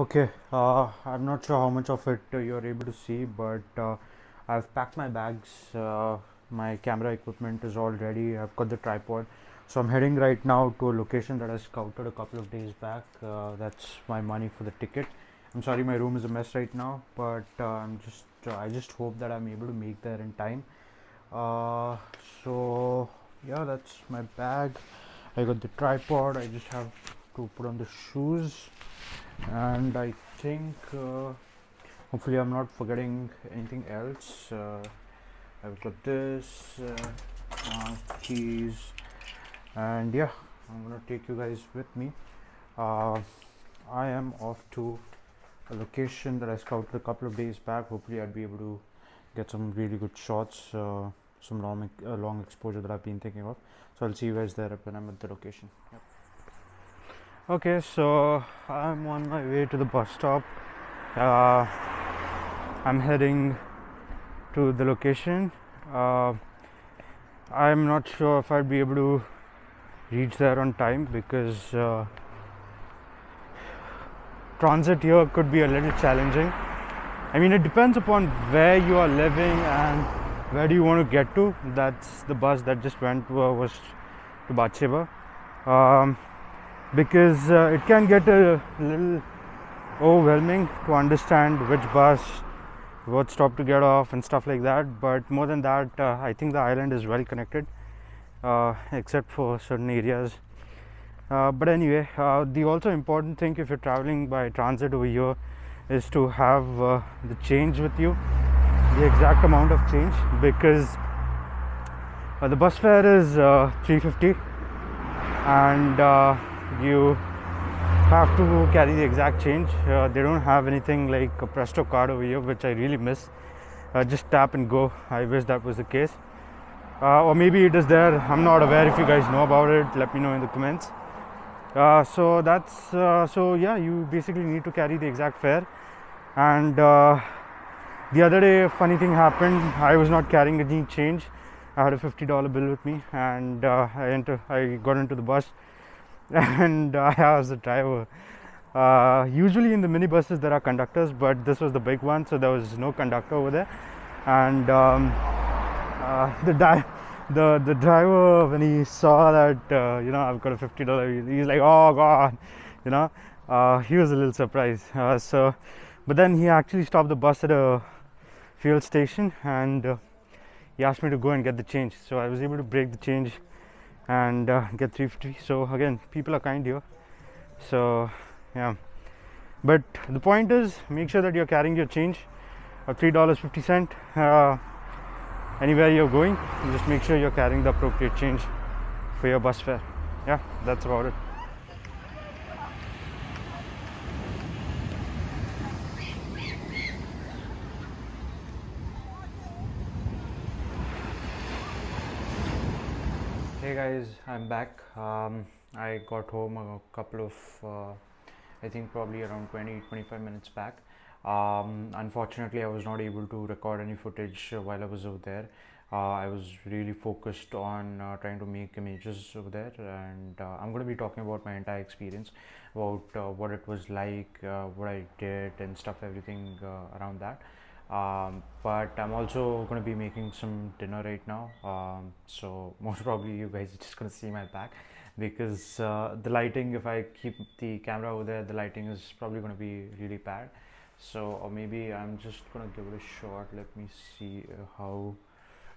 Okay, uh, I'm not sure how much of it uh, you're able to see, but uh, I've packed my bags. Uh, my camera equipment is all ready. I've got the tripod. So I'm heading right now to a location that I scouted a couple of days back. Uh, that's my money for the ticket. I'm sorry, my room is a mess right now, but uh, I'm just I just hope that I'm able to make there in time. So yeah, that's my bag. I got the tripod. I just have to put on the shoes and I think uh, hopefully I'm not forgetting anything else. Uh, I've got this uh, keys and yeah I'm gonna take you guys with me. Uh, I am off to a location that I scouted a couple of days back. Hopefully I'd be able to get some really good shots uh, some long, uh, long exposure that I've been thinking of. So I'll see you guys there when I'm at the location. Yep. Okay, so I'm on my way to the bus stop. Uh, I'm heading to the location. Uh, I'm not sure if I'd be able to reach there on time because uh, transit here could be a little challenging. I mean, it depends upon where you are living and where do you want to get to. That's the bus that just went uh, was to Bathsheba. Um, because uh, it can get a little overwhelming to understand which bus what stop to get off and stuff like that. But more than that uh, i think the island is well connected uh, except for certain areas. Uh, but anyway uh, the also important thing if you're traveling by transit over here is to have uh, the change with you the exact amount of change because the bus fare is 350 and you have to carry the exact change. Uh, they don't have anything like a presto card over here which i really miss. Uh, just tap and go. I wish that was the case. Uh, or maybe it is there. I'm not aware if you guys know about it. Let me know in the comments. Uh, so that's uh, so yeah you basically need to carry the exact fare. And uh, the other day a funny thing happened. I was not carrying any change. I had a $50 bill with me and I, enter, I got into the bus and I was the driver. Uh, usually in the minibuses there are conductors, but this was the big one, so there was no conductor over there. And um, uh, the di- the the driver when he saw that uh, you know I've got a fifty dollar, he's like, oh god, you know. Uh, he was a little surprised. Uh, so, but then he actually stopped the bus at a fuel station and uh, he asked me to go and get the change. So I was able to break the change and uh, get 350 so again people are kind here. So yeah. But the point is make sure that you're carrying your change. Of three dollars 50 cent uh, anywhere you're going just make sure you're carrying the appropriate change for your bus fare. Yeah that's about it guys i'm back. Um, i got home a couple of uh, i think probably around 20 25 minutes back. Um, unfortunately i was not able to record any footage while i was over there. Uh, i was really focused on uh, trying to make images over there and uh, i'm going to be talking about my entire experience about uh, what it was like uh, what i did and stuff everything around that um, but I'm also to be making some dinner right now. Um, so most probably you guys are just to see my back because uh, the lighting if I keep the camera over there the lighting is probably to be really bad. So or maybe I'm just to give it a shot. Let me see how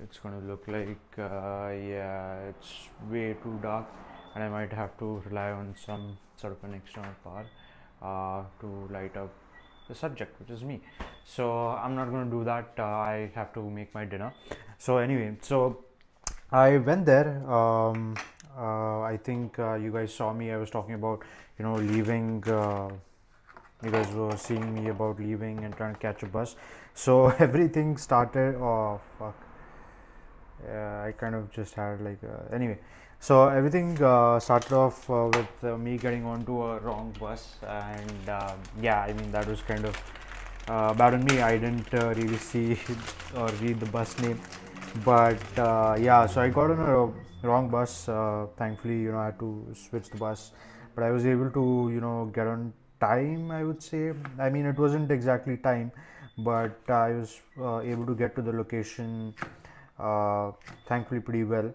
it's to look like. Uh, yeah it's way too dark and I might have to rely on some sort of an external power uh, to light up the subject which is me. So i'm not going to do that uh, i have to make my dinner. So anyway so i went there um, uh, i think uh, you guys saw me i was talking about you know leaving uh, you guys were seeing me about leaving and trying to catch a bus. So everything started oh i kind of just had like uh, anyway. So everything uh, started off uh, with me getting onto a wrong bus and um, yeah i mean that was kind of bad on me. I didn't really see or read the bus name. But yeah so i got on a wrong bus. Thankfully you know i had to switch the bus. But i was able to you know get on time i would say. I mean it wasn't exactly time but i was uh, able to get to the location thankfully pretty well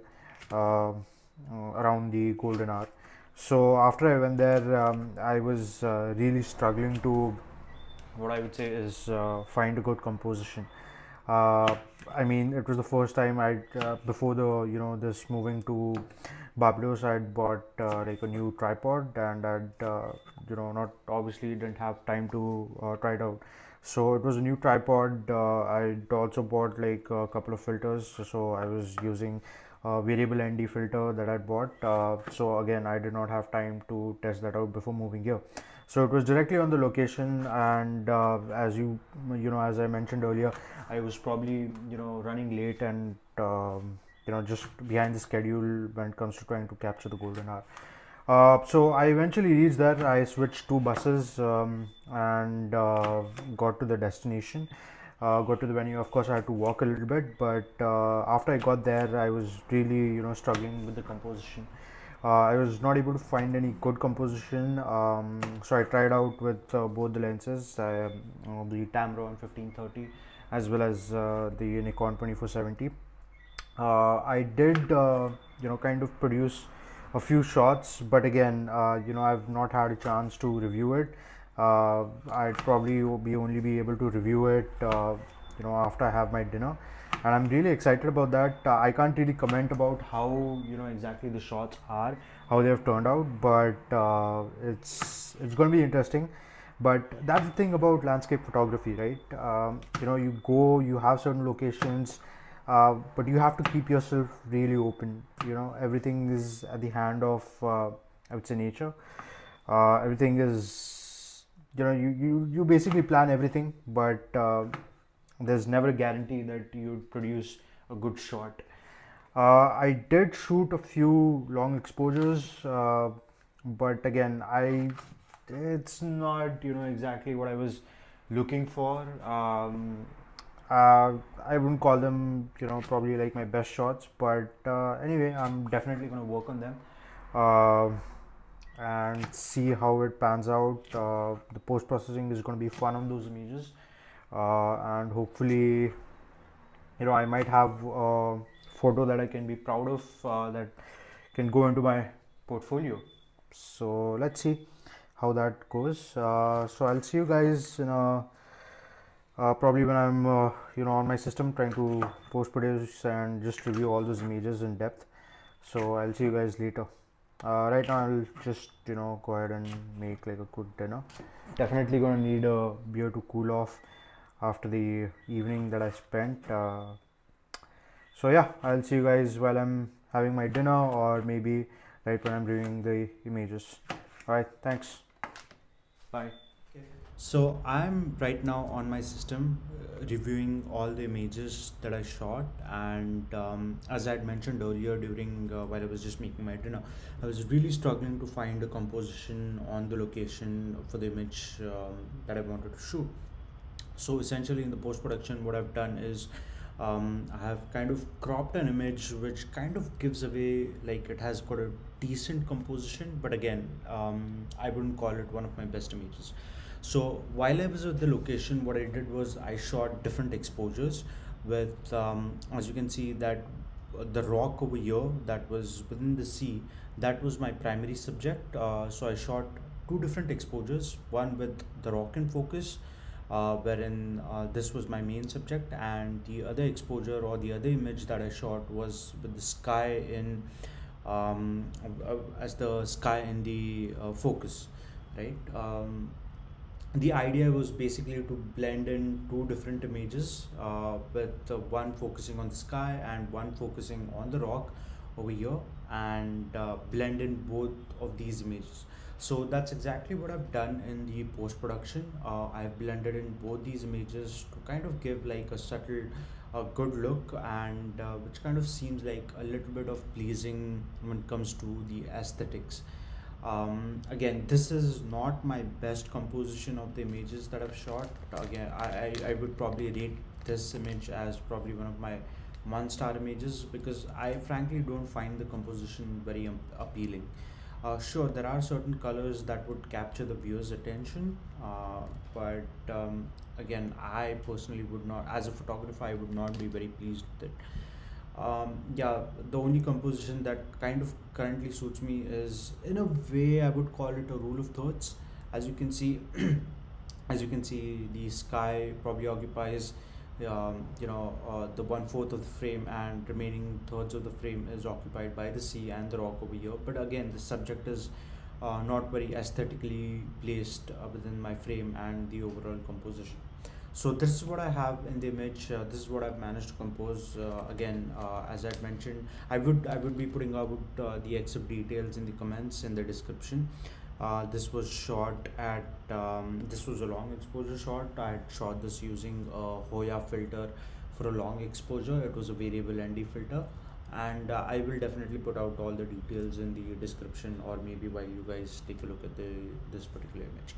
uh, around the golden hour so after i went there um, i was uh, really struggling to what i would say is uh, find a good composition uh, i mean it was the first time i before the you know this moving to Barbados, I had bought uh, like a new tripod and I'd uh, you know not obviously didn't have time to uh, try it out. So it was a new tripod. Uh, I'd also bought like a couple of filters. So I was using a variable ND filter that I'd bought. Uh, so again, I did not have time to test that out before moving here. So it was directly on the location, and uh, as you you know as I mentioned earlier, I was probably you know running late and um, you know just behind the schedule when it comes to trying to capture the golden hour uh, so I eventually reached there. I switched two buses um, and uh, got to the destination. Uh, got to the venue. Of course, I had to walk a little bit, but uh, after I got there, I was really you know struggling with the composition. Uh, I was not able to find any good composition, um, so I tried out with uh, both the lenses, the Tamron 1530 as well as the Nikon 2470 uh, I did you know kind of produce a few shots but again uh, you know I've not had a chance to review it I'd probably be only be able to review it you know after I have my dinner and I'm really excited about that. Uh, I can't really comment about how you know exactly the shots are, how they have turned out, but uh, it's it's going to be interesting. But that's the thing about landscape photography, right? Um, you know, you go, you have certain locations, uh, but you have to keep yourself really open. You know everything is at the hand of uh, i would say nature. Uh, everything is you know you, you you basically plan everything but uh, there's never a guarantee that you produce a good shot. Uh, i did shoot a few long exposures but again i it's not you know exactly what i was looking for. Um, uh, I wouldn't call them, you know, probably like my best shots, but uh, anyway, I'm definitely going to work on them uh, and see how it pans out. Uh, the post processing is going to be fun on those images, uh, and hopefully, you know, I might have a photo that I can be proud of uh, that can go into my portfolio. So let's see how that goes. so I'll see you guys in a uh, probably when I'm uh, you know on my system trying to post produce and just review all those images in depth. So I'll see you guys later. Uh, right now I'll just you know go ahead and make like a good dinner. Definitely gonna need a beer to cool off after the evening that I spent uh, so yeah I'll see you guys while I'm having my dinner or maybe right when I'm reviewing the images. Alright thanks. Bye so I'm right now on my system uh, reviewing all the images that I shot and um, as I had mentioned earlier during uh, while I was just making my dinner I was really struggling to find a composition on the location for the image um, that I wanted to shoot. So essentially in the post-production what I've done is um, I have kind of cropped an image which kind of gives away like it has got a decent composition but again um, I wouldn't call it one of my best images so while I was at the location, what I did was I shot different exposures with, um, as you can see that the rock over here that was within the sea, that was my primary subject. Uh, so I shot two different exposures, one with the rock in focus, uh, wherein uh, this was my main subject and the other exposure or the other image that I shot was with the sky in um, uh, as the sky in the uh, focus right um, the idea was basically to blend in two different images uh, with uh, one focusing on the sky and one focusing on the rock over here and uh, blend in both of these images. So that's exactly what I've done in the post-production. Uh, I've blended in both these images to kind of give like a subtle a good look and uh, which kind of seems like a little bit of pleasing when it comes to the aesthetics um, again this is not my best composition of the images that I've shot. Again I, I, I would probably rate this image as probably one of my one star images because I frankly don't find the composition very appealing. Uh, sure there are certain colors that would capture the viewer's attention uh, but um, again i personally would not as a photographer i would not be very pleased with it um, yeah the only composition that kind of currently suits me is in a way i would call it a rule of thirds. As you can see as you can see the sky probably occupies um, you know uh, the one fourth of the frame and remaining thirds of the frame is occupied by the sea and the rock over here. But again the subject is uh, not very aesthetically placed uh, within my frame and the overall composition so this is what I have in the image. Uh, this is what I've managed to compose uh, again uh, as I mentioned. I would I would be putting out uh, the Exif details in the comments in the description. Uh, this was shot at um, this was a long exposure shot. I had shot this using a Hoya filter for a long exposure. It was a variable ND filter. And uh, I will definitely put out all the details in the description or maybe while you guys take a look at the this particular image